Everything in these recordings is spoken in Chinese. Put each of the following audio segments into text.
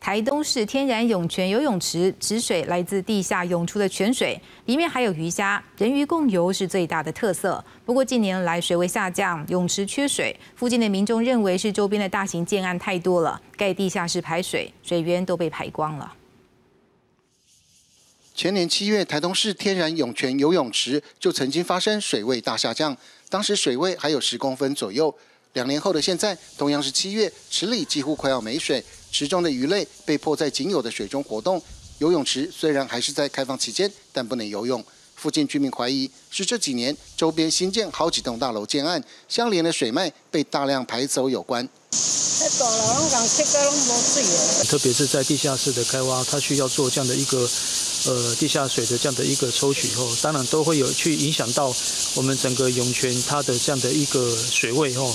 台东市天然涌泉游泳池池水来自地下涌出的泉水，里面还有鱼虾，人鱼共游是最大的特色。不过近年来水位下降，泳池缺水，附近的民众认为是周边的大型建案太多了，盖地下室排水，水源都被排光了。前年七月，台东市天然涌泉游泳池就曾经发生水位大下降，当时水位还有十公分左右。两年后的现在，同样是七月，池里几乎快要没水，池中的鱼类被迫在仅有的水中活动。游泳池虽然还是在开放期间，但不能游泳。附近居民怀疑是这几年周边新建好几栋大楼建案，相连的水脉被大量排走有关。特别是在地下室的开挖，它需要做这样的一个。呃，地下水的这样的一个抽取后，当然都会有去影响到我们整个涌泉它的这样的一个水位哦。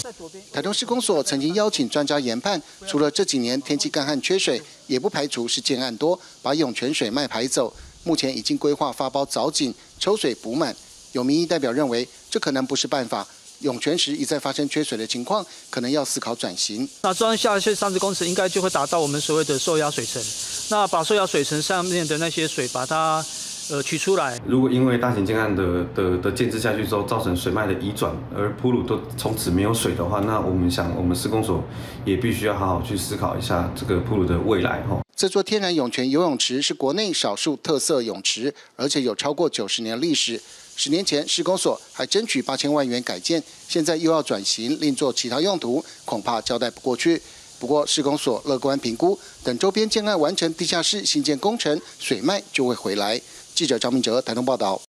台东市公所曾经邀请专家研判，除了这几年天气干旱缺水，也不排除是建案多把涌泉水脉排走。目前已经规划发包凿井抽水补满。有民意代表认为，这可能不是办法。涌泉时一再发生缺水的情况，可能要思考转型。那装下去三十公尺，应该就会达到我们所谓的受压水层。那把受压水层上面的那些水，把它呃取出来。如果因为大型建案的的的建制下去之后，造成水脉的移转，而铺路都从此没有水的话，那我们想，我们施工所也必须要好好去思考一下这个铺路的未来哈。这座天然涌泉游泳池是国内少数特色泳池，而且有超过九十年历史。十年前，施工所还争取八千万元改建，现在又要转型另做其他用途，恐怕交代不过去。不过，施工所乐观评估，等周边建案完成地下室新建工程，水脉就会回来。记者张明哲台东报道。